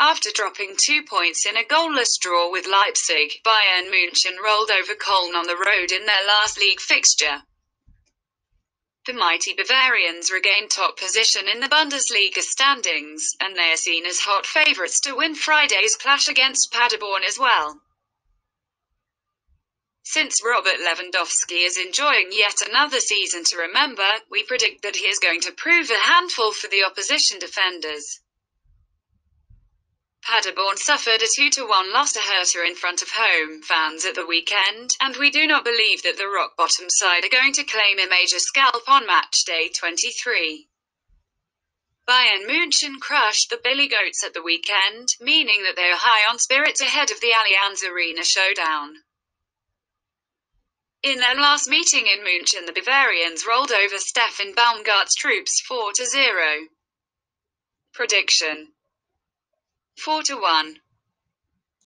After dropping two points in a goalless draw with Leipzig, Bayern München rolled over Köln on the road in their last league fixture. The mighty Bavarians regained top position in the Bundesliga standings, and they are seen as hot favourites to win Friday's clash against Paderborn as well. Since Robert Lewandowski is enjoying yet another season to remember, we predict that he is going to prove a handful for the opposition defenders. Paderborn suffered a 2-1 loss to Hertha in front of home fans at the weekend, and we do not believe that the rock-bottom side are going to claim a major scalp on match day 23. Bayern München crushed the Billy Goats at the weekend, meaning that they are high on spirits ahead of the Allianz Arena showdown. In their last meeting in München the Bavarians rolled over Steffen Baumgart's troops 4-0. Prediction 4-1